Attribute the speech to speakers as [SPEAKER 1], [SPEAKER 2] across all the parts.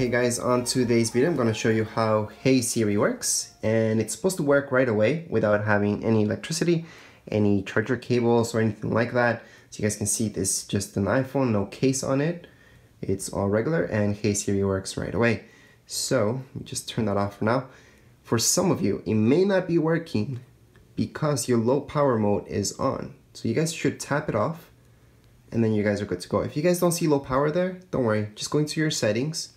[SPEAKER 1] Hey guys, on today's video I'm going to show you how Hey Siri works and it's supposed to work right away without having any electricity, any charger cables or anything like that. So you guys can see this is just an iPhone, no case on it. It's all regular and Hey Siri works right away. So just turn that off for now. For some of you, it may not be working because your low power mode is on. So you guys should tap it off and then you guys are good to go. If you guys don't see low power there, don't worry. Just go into your settings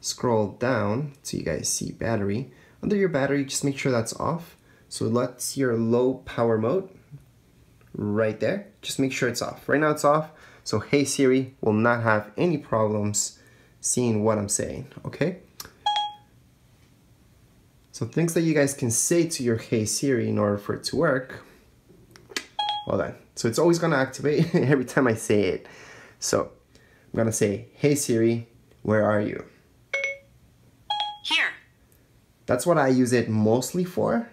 [SPEAKER 1] scroll down so you guys see battery. Under your battery, just make sure that's off. So that's your low power mode right there. Just make sure it's off. Right now it's off. So Hey Siri will not have any problems seeing what I'm saying, okay? So things that you guys can say to your Hey Siri in order for it to work. Well done. So it's always gonna activate every time I say it. So I'm gonna say, Hey Siri, where are you? That's what I use it mostly for.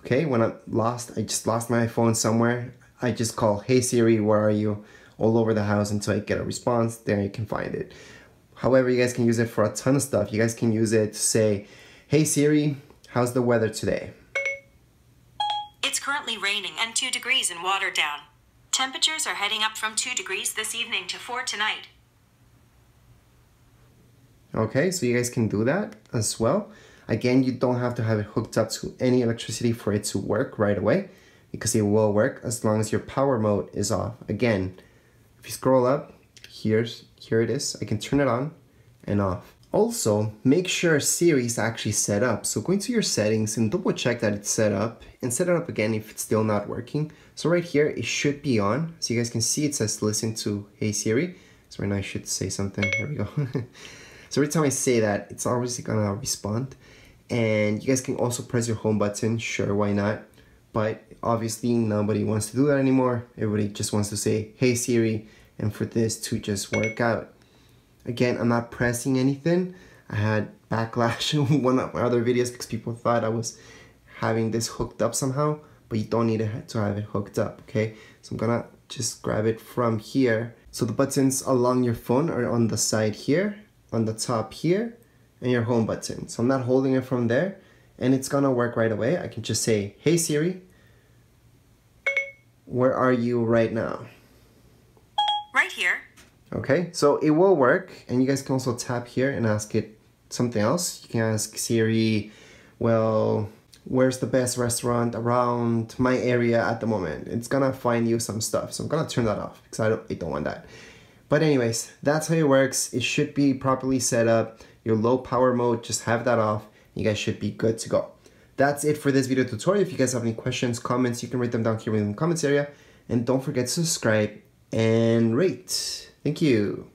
[SPEAKER 1] Okay, when I'm lost, I just lost my phone somewhere. I just call, hey Siri, where are you? All over the house until I get a response, there you can find it. However, you guys can use it for a ton of stuff. You guys can use it to say, hey Siri, how's the weather today?
[SPEAKER 2] It's currently raining and 2 degrees in Waterdown. Temperatures are heading up from 2 degrees this evening to 4 tonight.
[SPEAKER 1] Okay, so you guys can do that as well. Again, you don't have to have it hooked up to any electricity for it to work right away because it will work as long as your power mode is off. Again, if you scroll up, here's here it is. I can turn it on and off. Also, make sure Siri is actually set up. So go into your settings and double check that it's set up and set it up again if it's still not working. So right here, it should be on. So you guys can see it says listen to Hey Siri. So right now I should say something. There we go. so every time I say that, it's obviously gonna respond. And you guys can also press your home button sure why not? But obviously nobody wants to do that anymore. Everybody just wants to say hey Siri and for this to just work out. Again I'm not pressing anything. I had backlash in one of my other videos because people thought I was having this hooked up somehow. But you don't need to have it hooked up okay? So I'm gonna just grab it from here. So the buttons along your phone are on the side here on the top here and your home button. So I'm not holding it from there and it's gonna work right away. I can just say, hey Siri, where are you right now?
[SPEAKER 2] Right here.
[SPEAKER 1] Okay, so it will work and you guys can also tap here and ask it something else. You can ask Siri, well, where's the best restaurant around my area at the moment? It's gonna find you some stuff. So I'm gonna turn that off because I don't, I don't want that. But anyways, that's how it works. It should be properly set up. Your low power mode, just have that off. You guys should be good to go. That's it for this video tutorial. If you guys have any questions, comments, you can write them down here in the comments area. And don't forget to subscribe and rate. Thank you.